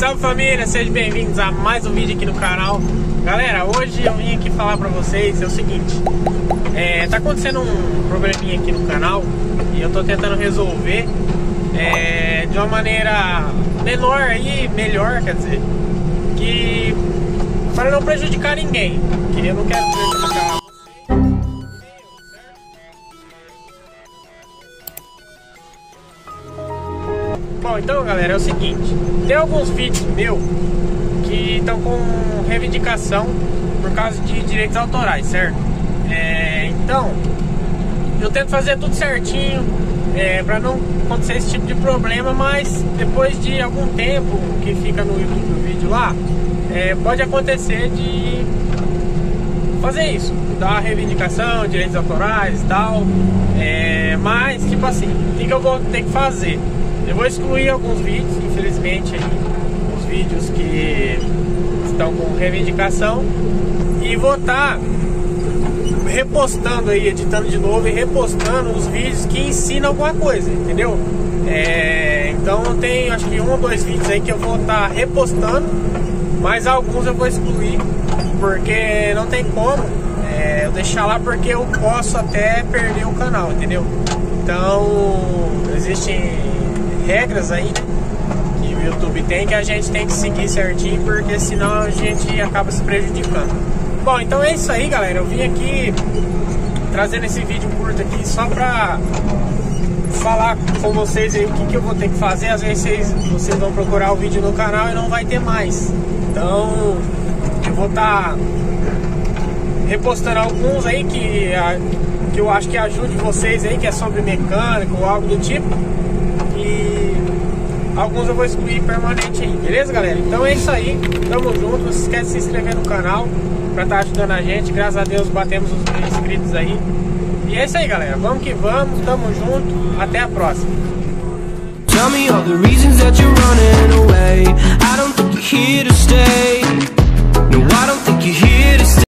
Salve família, sejam bem-vindos a mais um vídeo aqui no canal. Galera, hoje eu vim aqui falar pra vocês é o seguinte é, Tá acontecendo um probleminha aqui no canal E eu tô tentando resolver é, De uma maneira menor e melhor, quer dizer Que para não prejudicar ninguém Que eu não quero prejudicar Bom, então galera, é o seguinte Tem alguns vídeos meus que estão com reivindicação por causa de direitos autorais, certo? É, então, eu tento fazer tudo certinho é, para não acontecer esse tipo de problema, mas depois de algum tempo que fica no YouTube o vídeo lá, é, pode acontecer de fazer isso, dar reivindicação, direitos autorais e tal. É, mas, tipo assim, o que, que eu vou ter que fazer? Eu vou excluir alguns vídeos, infelizmente, aí, os vídeos que estão com reivindicação e vou estar tá repostando aí, editando de novo e repostando os vídeos que ensinam alguma coisa, entendeu? É, então tem acho que um ou dois vídeos aí que eu vou estar tá repostando, mas alguns eu vou excluir porque não tem como é, eu deixar lá porque eu posso até perder o canal, entendeu? Então existem regras aí que o YouTube tem que a gente tem que seguir certinho, porque senão a gente acaba se prejudicando. Bom, então é isso aí, galera. Eu vim aqui trazendo esse vídeo curto aqui só pra falar com vocês aí o que, que eu vou ter que fazer. Às vezes vocês, vocês vão procurar o vídeo no canal e não vai ter mais. Então eu vou estar tá repostando alguns aí que, que eu acho que ajude vocês aí, que é sobre mecânico ou algo do tipo. Alguns eu vou excluir permanente aí, beleza galera? Então é isso aí, tamo junto, não se esquece de se inscrever no canal pra estar tá ajudando a gente, graças a Deus batemos os mil inscritos aí. E é isso aí galera, vamos que vamos, tamo junto, até a próxima.